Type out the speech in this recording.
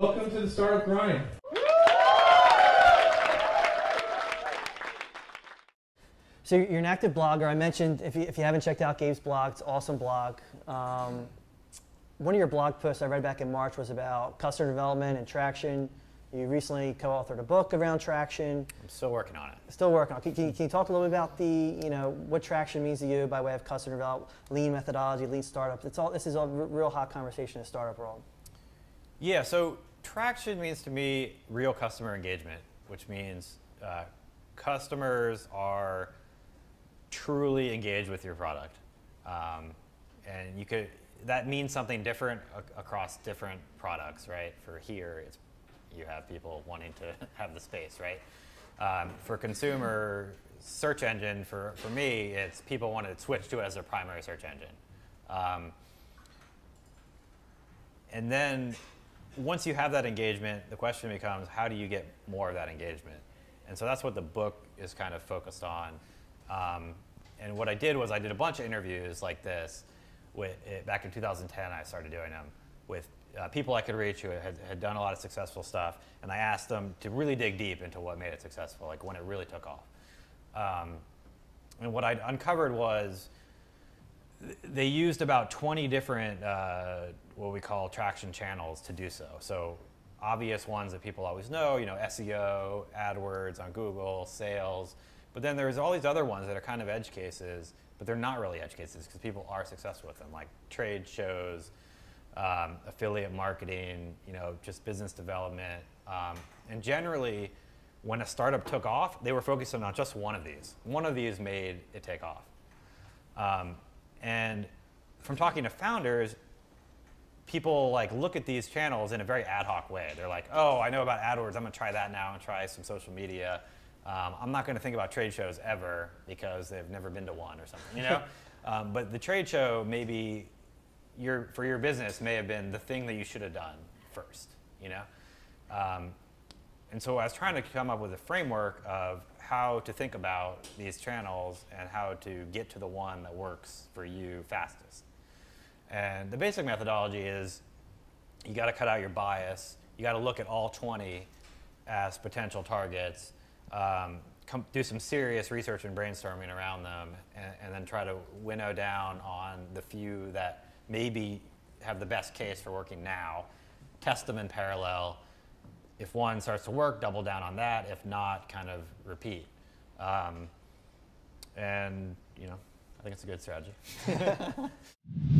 Welcome to the Startup Grind. So you're an active blogger. I mentioned if you, if you haven't checked out Gabe's blog, it's an awesome blog. Um, one of your blog posts I read back in March was about customer development and traction. You recently co-authored a book around traction. I'm still working on it. Still working on. Can, can, can you talk a little bit about the, you know, what traction means to you by way of customer development, lean methodology, lean startups? It's all. This is a real hot conversation in the startup world. Yeah. So traction means to me real customer engagement, which means uh, customers are truly engaged with your product. Um, and you could, that means something different across different products, right? For here, it's, you have people wanting to have the space, right? Um, for consumer search engine, for, for me, it's people want to switch to it as their primary search engine. Um, and then once you have that engagement, the question becomes how do you get more of that engagement? And so that's what the book is kind of focused on. Um, and what I did was I did a bunch of interviews like this. With, it, back in 2010, I started doing them with uh, people I could reach who had, had done a lot of successful stuff. And I asked them to really dig deep into what made it successful, like when it really took off. Um, and what I uncovered was they used about 20 different uh, what we call traction channels to do so. So obvious ones that people always know, you know, SEO, AdWords on Google, sales, but then there's all these other ones that are kind of edge cases, but they're not really edge cases because people are successful with them, like trade shows, um, affiliate marketing, you know, just business development. Um, and generally, when a startup took off, they were focusing on not just one of these. One of these made it take off. Um, and from talking to founders, people like look at these channels in a very ad hoc way. They're like, oh, I know about AdWords. I'm gonna try that now and try some social media. Um, I'm not going to think about trade shows ever because they've never been to one or something, you know. um, but the trade show maybe your for your business may have been the thing that you should have done first, you know. Um, and so I was trying to come up with a framework of how to think about these channels and how to get to the one that works for you fastest. And the basic methodology is you got to cut out your bias. You got to look at all 20 as potential targets um, do some serious research and brainstorming around them, and, and, then try to winnow down on the few that maybe have the best case for working now, test them in parallel. If one starts to work, double down on that. If not, kind of repeat. Um, and, you know, I think it's a good strategy.